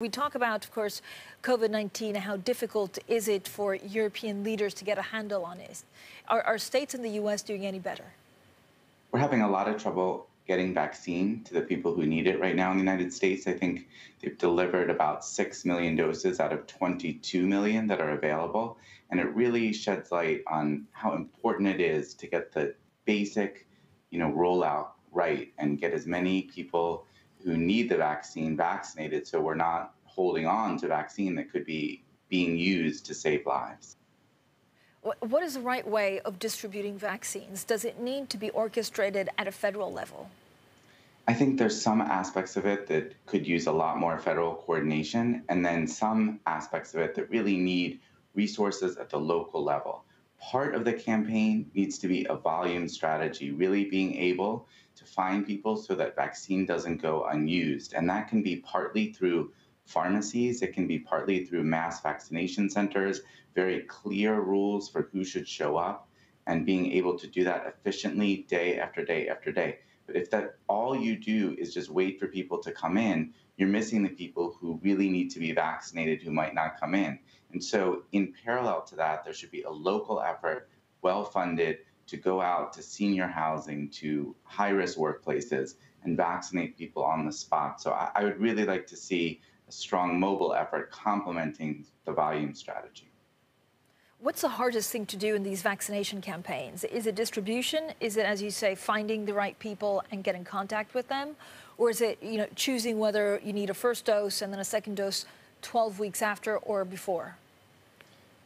We talk about, of course, COVID 19 and how difficult is it for European leaders to get a handle on it. Are, are, states in the US doing any better? We're having a lot of trouble getting vaccine to the people who need it right now in the United States. I think they've delivered about 6 million doses out of 22 million that are available. And it really sheds light on how important it is to get the basic, you know, rollout right and get as many people who need the vaccine vaccinated so we're not holding on to vaccine that could be being used to save lives. What is the right way of distributing vaccines? Does it need to be orchestrated at a federal level? I think there's some aspects of it that could use a lot more federal coordination, and then some aspects of it that really need resources at the local level. Part of the campaign needs to be a volume strategy, really being able to find people so that vaccine doesn't go unused. And that can be partly through pharmacies, it can be partly through mass vaccination centers, very clear rules for who should show up, and being able to do that efficiently day after day after day. But if that all you do is just wait for people to come in, you're missing the people who really need to be vaccinated who might not come in. And so, in parallel to that, there should be a local effort, well funded, to go out to senior housing, to high risk workplaces, and vaccinate people on the spot. So I, I, would really like to see a strong mobile effort complementing the volume strategy. What's the hardest thing to do in these vaccination campaigns? Is it distribution? Is it, as you say, finding the right people and getting contact with them? Or is it, you know, choosing whether you need a first dose and then a second dose 12 weeks after or before?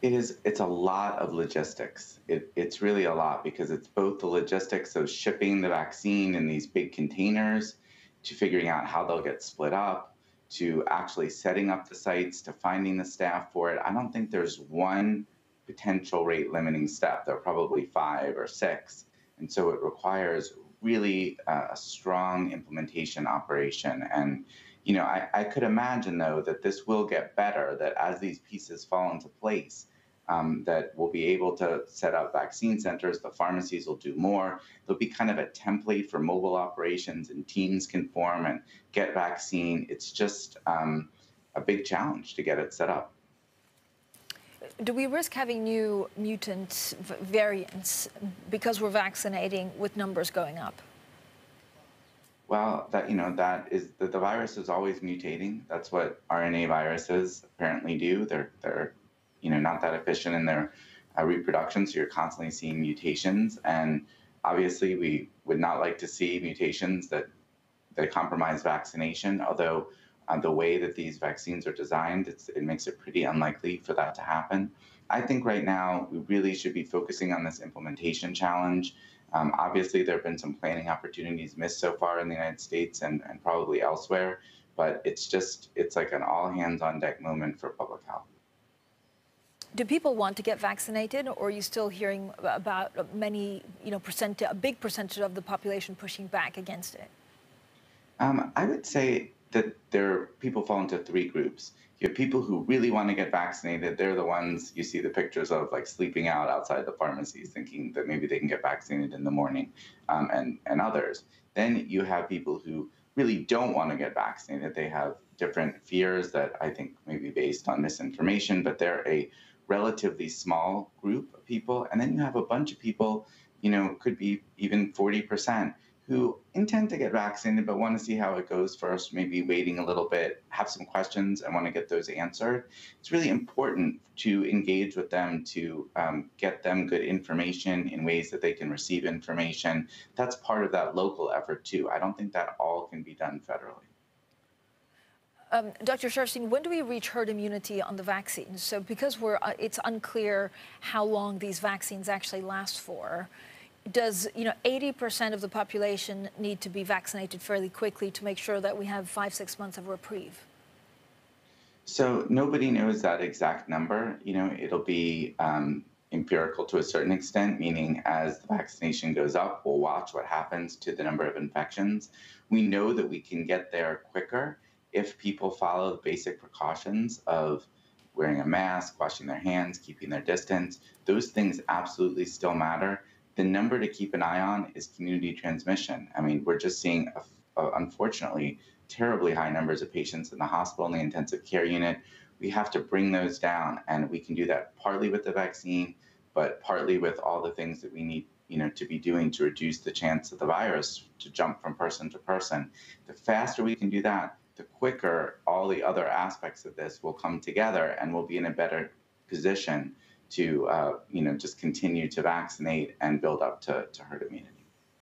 It is. It's a lot of logistics. It, it's really a lot because it's both the logistics of shipping the vaccine in these big containers, to figuring out how they'll get split up, to actually setting up the sites, to finding the staff for it. I don't think there's one potential rate limiting step. There are probably five or six, and so it requires really uh, a strong implementation operation and you know, I, I could imagine though that this will get better, that as these pieces fall into place, um, that will be able to set up vaccine centers. The pharmacies will do more. There'll be kind of a template for mobile operations, and teams can form and get vaccine. It's just um, a big challenge to get it set up. Do we risk having new mutant variants because we're vaccinating with numbers going up? Well, that you know that is the, the virus is always mutating. That's what RNA viruses apparently do. They're they're you know not that efficient in their uh, reproduction, so you're constantly seeing mutations. And obviously, we would not like to see mutations that that compromise vaccination. Although uh, the way that these vaccines are designed, it makes it pretty unlikely for that to happen. I think right now we really should be focusing on this implementation challenge. Um, obviously, there have been some planning opportunities missed so far in the United States and, and probably elsewhere, but it's just, it's like an all hands on deck moment for public health. Do people want to get vaccinated, or are you still hearing about many, you know, percent, a big percentage of the population pushing back against it? Um, I would say that there are people fall into three groups. You have people who really want to get vaccinated. They're the ones you see the pictures of, like sleeping out outside the pharmacies, thinking that maybe they can get vaccinated in the morning, um, and and others. Then you have people who really don't want to get vaccinated. They have different fears that I think may be based on misinformation, but they're a relatively small group of people. And then you have a bunch of people, you know, could be even 40%, who intend to get vaccinated but want to see how it goes first, maybe waiting a little bit, have some questions, and want to get those answered. It's really important to engage with them to um, get them good information in ways that they can receive information. That's part of that local effort, too. I don't think that all can be done federally. Um, Dr. Sharfstein, when do we reach herd immunity on the vaccines? So because we're, uh, it's unclear how long these vaccines actually last for, does you know 80% of the population need to be vaccinated fairly quickly to make sure that we have five, six months of reprieve? So nobody knows that exact number. You know, it'll be um, empirical to a certain extent, meaning as the vaccination goes up, we'll watch what happens to the number of infections. We know that we can get there quicker if people follow the basic precautions of wearing a mask, washing their hands, keeping their distance, those things absolutely still matter. The number to keep an eye on is community transmission. I mean, we're just seeing, unfortunately, terribly high numbers of patients in the hospital and the intensive care unit. We have to bring those down, and we can do that partly with the vaccine, but partly with all the things that we need you know, to be doing to reduce the chance of the virus to jump from person to person. The faster we can do that, the quicker all the other aspects of this will come together and we'll be in a better position to, uh, you know, just continue to vaccinate and build up to, to herd immunity.